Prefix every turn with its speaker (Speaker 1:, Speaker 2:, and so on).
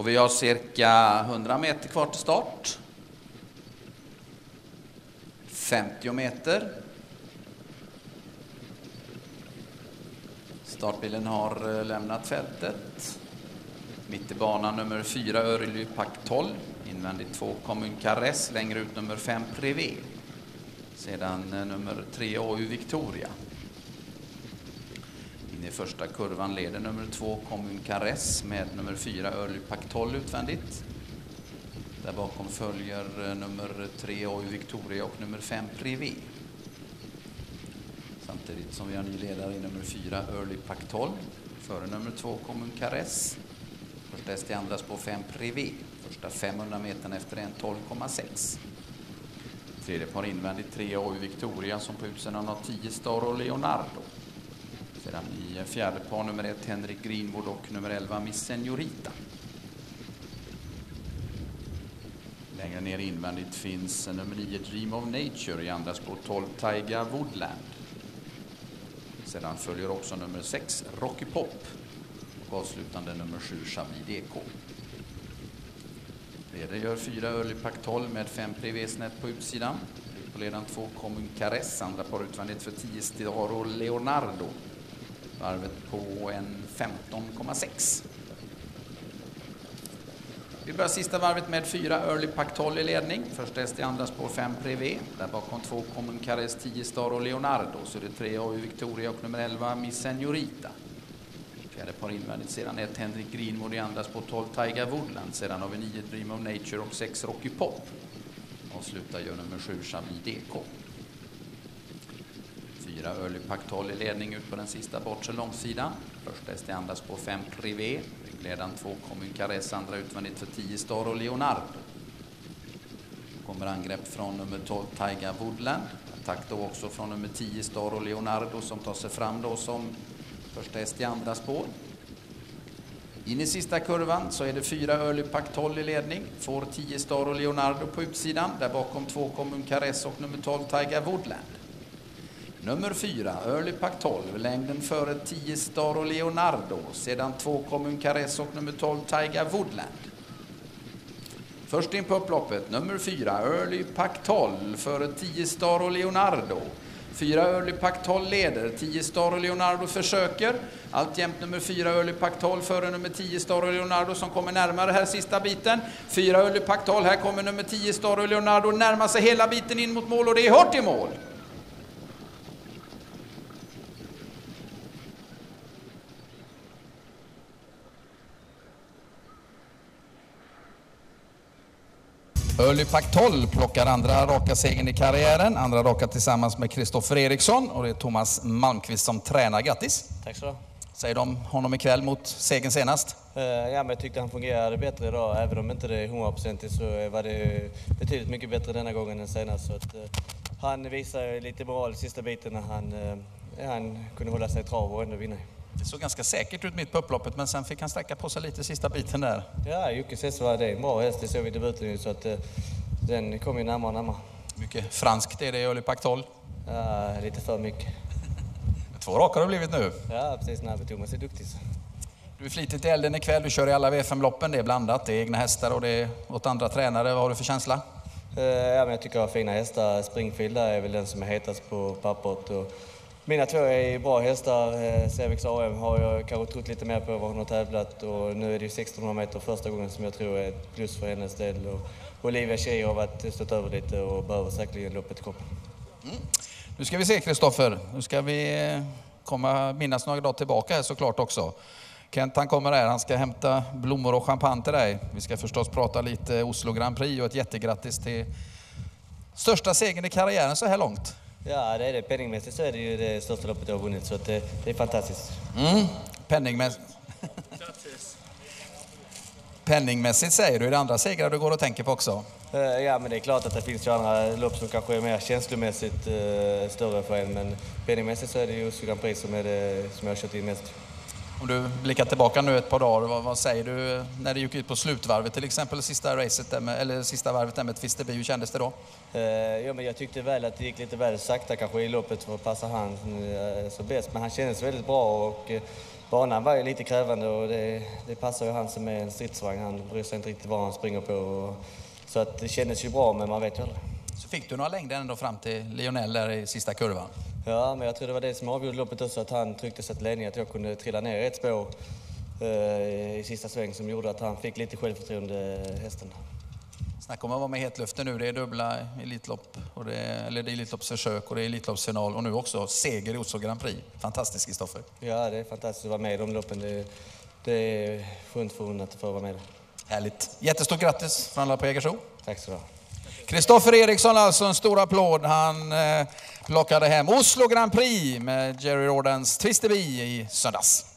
Speaker 1: Och vi har cirka 100 meter kvar till start. 50 meter. Startbilen har eh, lämnat fältet. Mitt i banan nummer 4 Örjly Pack 12. Invändigt 2 Kommun Caress. Längre ut nummer 5 Privé. Sedan eh, nummer 3 AU Victoria. In i första kurvan leder nummer 2 Kommun Caress med nummer 4 Örly Pactol, utvändigt. Där bakom följer eh, nummer 3 Oy, Victoria och nummer 5 Privé. Samtidigt som vi har ny ledare i nummer 4 Early Pactol, Före nummer 2 Kommun Caress. Första häst i andra spår 5 Privé. Första 500 metern efter en 12,6. Tredje par invändigt 3 Oy, Victoria som på utsidan har 10 Star och Leonardo. Sedan i fjärde par nummer 1 Henrik Greenwood och nummer 11 Miss Senorita. Längre ner invändigt finns nummer 9 Dream of Nature i andra spår 12 Taiga Woodland. Sedan följer också nummer 6 Rocky Pop och avslutande nummer 7 Chablis Eko. Leder gör 4 Early Pack 12 med 5 Privé-snett på utsidan. På ledaren 2 Commun Caress, andra par utvändigt för 10 Staro Leonardo. Varvet på en 15,6. Vi börjar sista varvet med fyra Early Pack 12 i ledning. Första häst i andra spår 5 Privé. Där bakom 2 Commun Caress, 10 Star och Leonardo. Så är det 3 AU Victoria och nummer 11 Miss Senorita. Fjärde par invändigt sedan ett Henrik Greenwood i andra spår 12 Tiger Woodland. Sedan har vi 9 Dream of Nature och 6 Rocky Pop. Avslutar gör nummer 7 Chablis DK. Fyra Early Pack 12 i ledning ut på den sista bortre långsidan. Första häst i andra spår 5 Privé. Ryggledaren 2 Kommun Caress, andra utvändigt för 10 Star och Leonardo. Kommer angrepp från nummer 12 Tiger Woodland. Attack då också från nummer 10 Star och Leonardo som tar sig fram då som första häst i andra spår. In i sista kurvan så är det fyra Early Pack 12 i ledning. Får 10 Star och Leonardo på utsidan. Där bakom två Kommun Caress och nummer 12 Tiger Woodland. Nummer 4, Early Pack 12, längden före 10 Star och Leonardo, sedan 2 Commun Caress och nummer 12 Tiger Woodland. Först in på upploppet, nummer 4, Early Pack 12, före 10 Star och Leonardo. 4 Early Pack 12 leder, 10 Star och Leonardo försöker. Alltjämt nummer 4 Early Pack 12 före nummer 10 Star och Leonardo som kommer närmare här sista biten. 4 Early Pack 12, här kommer nummer 10 Star och Leonardo närma sig hela biten in mot mål och det är hårt i mål. Pack 12 plockar andra raka segern i karriären. Andra raka tillsammans med Kristoffer Eriksson och det är Thomas Malmqvist som tränar. Grattis!
Speaker 2: Tack så du
Speaker 1: Säger de honom ikväll mot segern senast?
Speaker 2: uh, Ja, men jag tyckte han fungerade bättre idag. Även om inte det är hundraprocentigt så var det betydligt mycket bättre denna gången än senast. Så att, uh, han visade lite moral sista biten när han, uh, han kunde hålla sig i trav och ändå vinna.
Speaker 1: Det såg ganska säkert ut mitt på upploppet men sen fick han sträcka på sig lite sista biten där.
Speaker 2: Ja, Jockes häst var det en bra häst. Det såg vi i debuten ju, så att uh, den kom ju närmare och närmare.
Speaker 1: Mycket franskt är det i Pack 12.
Speaker 2: Ja, lite för mycket.
Speaker 1: Två raka har det blivit nu.
Speaker 2: Ja, precis. Nej, men Thomas är duktig. Så.
Speaker 1: Du är flitigt i elden ikväll. Du kör i alla V5-loppen. Det är blandat. Det är egna hästar och det är åt andra tränare. Vad har du för känsla?
Speaker 2: Uh, ja, men jag tycker jag har fina hästar. Springfield är väl den som är hetast på pappret. Och mina två är bra hästar. Eh, Cervix AM har jag kanske trott lite mer på vad hon har tävlat och nu är det ju 1600 meter första gången som jag tror är ett plus för hennes del. Och Olivia Tjej har varit eh, stått över lite och behöver säkerligen loppet i kroppen. Mm.
Speaker 1: Nu ska vi se Kristoffer. Nu ska vi eh, komma, minnas några dagar tillbaka här såklart också. Kent han kommer här, han ska hämta blommor och champagne till dig. Vi ska förstås prata lite Oslo Grand Prix och ett jättegrattis till största segern i karriären så här långt.
Speaker 2: Ja, det är det. Penningmässigt så är det ju det största loppet jag har vunnit så det, det är fantastiskt.
Speaker 1: Mm. Penningmässigt. Penningmässigt säger du, är det andra segrar du går och tänker på också?
Speaker 2: Eh, Ja, men det är klart att det finns ju andra lopp som kanske är mer känslomässigt eh, större för en. Men penningmässigt så är det ju Grand Prix som, är det, som jag har kört in mest.
Speaker 1: Om du blickar tillbaka nu ett par dagar, vad, vad, säger du när det gick ut på slutvarvet till exempel, sista, racet med, eller sista varvet där med Twisterby, hur kändes det då?
Speaker 2: Eh, ja, men jag tyckte väl att det gick lite väl sakta kanske i loppet för att passa han eh, så bäst, men han kändes väldigt bra och eh, banan var ju lite krävande och det, det passar ju han som är en stridsvagn. Han bryr sig inte riktigt vad han springer på. Och, så att det kändes ju bra, men man vet ju aldrig.
Speaker 1: Så fick du några längder ändå fram till Lionel där i sista kurvan?
Speaker 2: Ja, men jag tror det var det som avgjorde loppet också, att han tryckte sig till ledning, att jag kunde trilla ner ett spår eh, i sista sväng som gjorde att han fick lite självförtroende, hästen.
Speaker 1: Snacka om att vara med i hetluften nu. Det är dubbla Elitlopp, och det är, eller det är Elitloppsförsök och det är Elitloppsfinal och nu också seger i Oslo Grand Prix. Fantastiskt, Kristoffer.
Speaker 2: Ja, det är fantastiskt att vara med i de loppen. Det, det är skönt förunnat att få vara med.
Speaker 1: Härligt. Jättestort grattis från alla på Jägersro.
Speaker 2: Tack så du ha.
Speaker 1: Kristoffer Eriksson alltså, en stor applåd. Han eh, plockade hem Oslo Grand Prix med Jerry Rordens Twisterby i söndags.